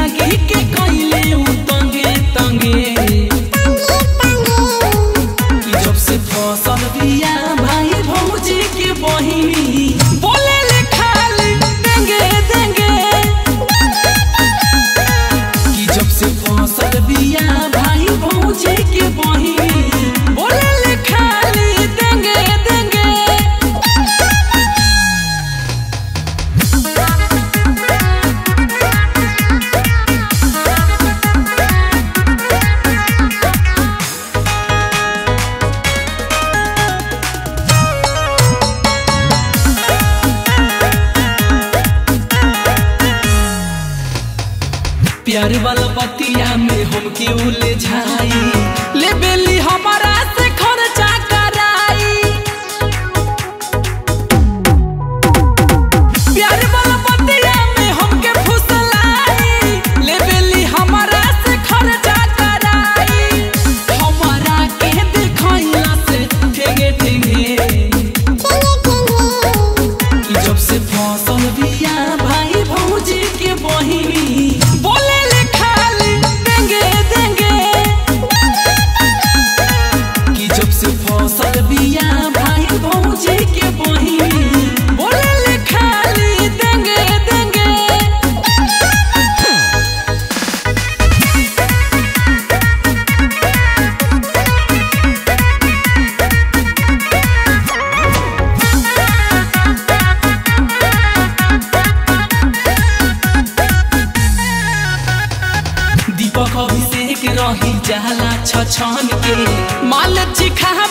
aquí que प्यार वाला बतिया में हम के उले जाई अभिषेक रही जाला छछन के। माल जी खा